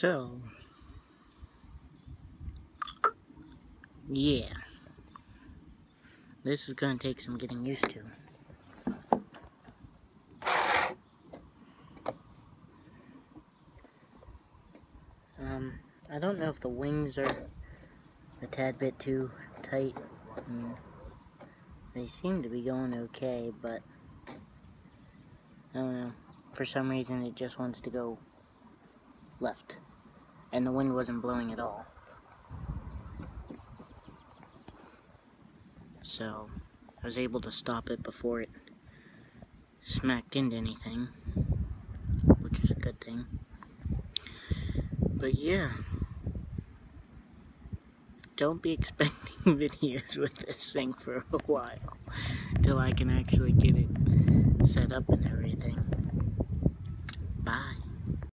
So, yeah. This is going to take some getting used to. Um, I don't know if the wings are a tad bit too tight. Mm. They seem to be going okay, but I don't know. For some reason, it just wants to go left. And the wind wasn't blowing at all. So, I was able to stop it before it smacked into anything. Which is a good thing. But yeah. Don't be expecting videos with this thing for a while. Till I can actually get it set up and.